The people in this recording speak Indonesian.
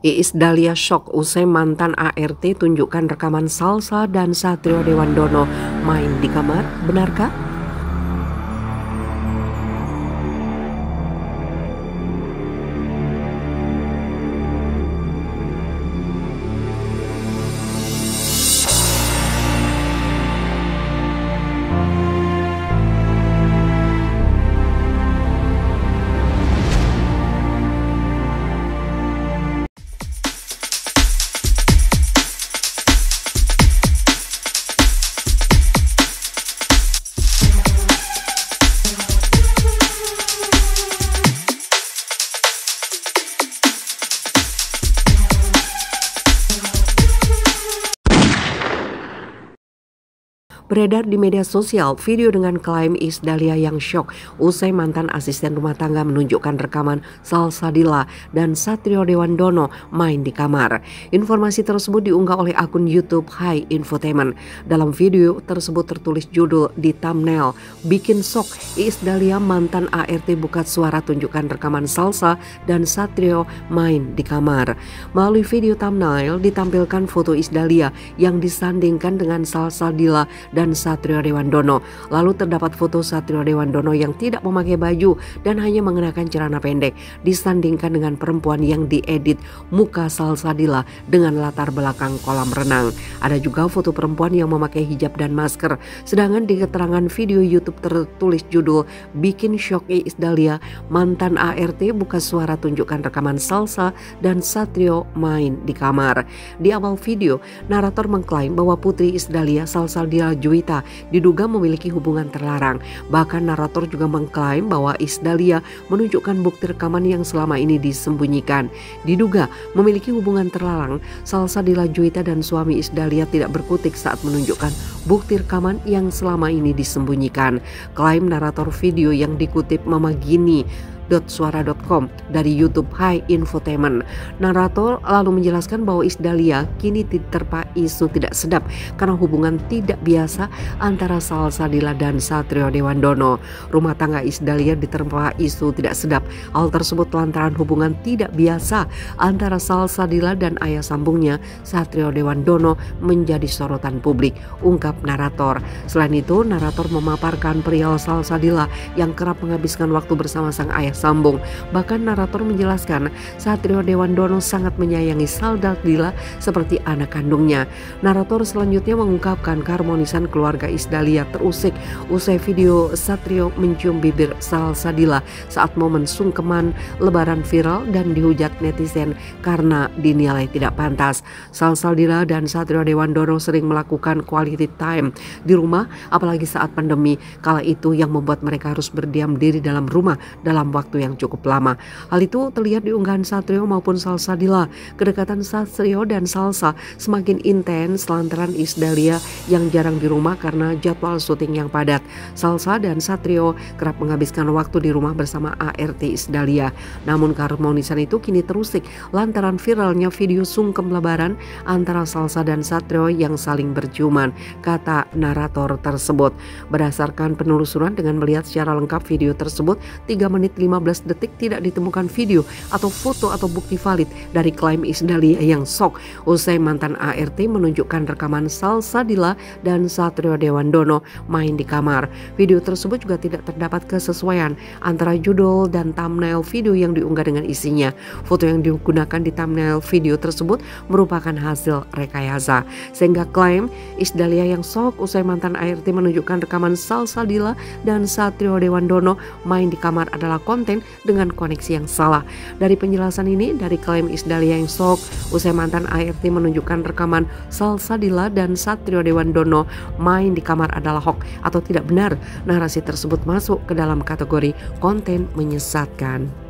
Iis Dahlia shock usai mantan ART tunjukkan rekaman salsa dan Satrio Dewandono main di kamar, benarkah? Beredar di media sosial video dengan klaim Is Dahlia yang shock usai mantan asisten rumah tangga menunjukkan rekaman Salsadila dan Satrio Dewandono main di kamar. Informasi tersebut diunggah oleh akun YouTube High Infotainment. Dalam video tersebut tertulis judul di thumbnail, bikin shock Is Dahlia mantan ART buka suara tunjukkan rekaman salsa dan Satrio main di kamar. Melalui video thumbnail ditampilkan foto Is Dahlia yang disandingkan dengan Salsadila dan dan Satrio Dewandono. Lalu terdapat foto Satrio Dewandono yang tidak memakai baju dan hanya mengenakan celana pendek disandingkan dengan perempuan yang diedit muka Salsadila dengan latar belakang kolam renang. Ada juga foto perempuan yang memakai hijab dan masker. Sedangkan di keterangan video YouTube tertulis judul Bikin Shock Iis Dahlia mantan ART buka suara tunjukkan rekaman salsa dan Satrio main di kamar. Di awal video, narator mengklaim bahwa Putri Isdalia Salsaldila Juwita diduga memiliki hubungan terlarang. Bahkan narator juga mengklaim bahwa Isdalia menunjukkan bukti rekaman yang selama ini disembunyikan. Diduga memiliki hubungan terlarang, Salsabila Juwita dan suami Isdalia tidak berkutik saat menunjukkan bukti rekaman yang selama ini disembunyikan. Klaim narator video yang dikutip Mama Gini www.suara.com dari YouTube High Infotainment. Narator lalu menjelaskan bahwa Isdalia kini diterpa isu tidak sedap karena hubungan tidak biasa antara Salsadila dan Satrio Dewandono. Rumah tangga Isdalia diterpa isu tidak sedap. Hal tersebut lantaran hubungan tidak biasa antara Salsadila dan ayah sambungnya Satrio Dewandono menjadi sorotan publik, ungkap narator. Selain itu, narator memaparkan perihal Salsadila yang kerap menghabiskan waktu bersama sang ayah sambung. Bahkan narator menjelaskan Satrio Dewandono sangat menyayangi Dila seperti anak kandungnya. Narator selanjutnya mengungkapkan keharmonisan keluarga Isdalia terusik usai video Satrio mencium bibir Salsadila saat momen sungkeman lebaran viral dan dihujat netizen karena dinilai tidak pantas. Salsadila dan Satrio Dewandono sering melakukan quality time di rumah apalagi saat pandemi. Kala itu yang membuat mereka harus berdiam diri dalam rumah dalam waktu waktu yang cukup lama. Hal itu terlihat di unggahan Satrio maupun Salsadila. Kedekatan Satrio dan Salsa semakin intens lantaran Isdalia yang jarang di rumah karena jadwal syuting yang padat. Salsa dan Satrio kerap menghabiskan waktu di rumah bersama ART Isdalia. Namun keharmonisan itu kini terusik lantaran viralnya video sungkem lebaran antara Salsa dan Satrio yang saling berciuman, kata narator tersebut. Berdasarkan penelusuran dengan melihat secara lengkap video tersebut 3 menit 15 15 detik tidak ditemukan video atau foto atau bukti valid dari klaim Isdalia yang sok usai mantan ART menunjukkan rekaman Salsadila dan Satrio Dewandono main di kamar. Video tersebut juga tidak terdapat kesesuaian antara judul dan thumbnail video yang diunggah dengan isinya. Foto yang digunakan di thumbnail video tersebut merupakan hasil rekayasa. Sehingga klaim Isdalia yang sok usai mantan ART menunjukkan rekaman Salsadila dan Satrio Dewandono main di kamar adalah konten konten dengan koneksi yang salah. Dari penjelasan ini, dari klaim Isdalia yang sok, usai mantan ART menunjukkan rekaman Salsadila dan Satrio Dewandono main di kamar adalah hoax atau tidak benar. Narasi tersebut masuk ke dalam kategori konten menyesatkan.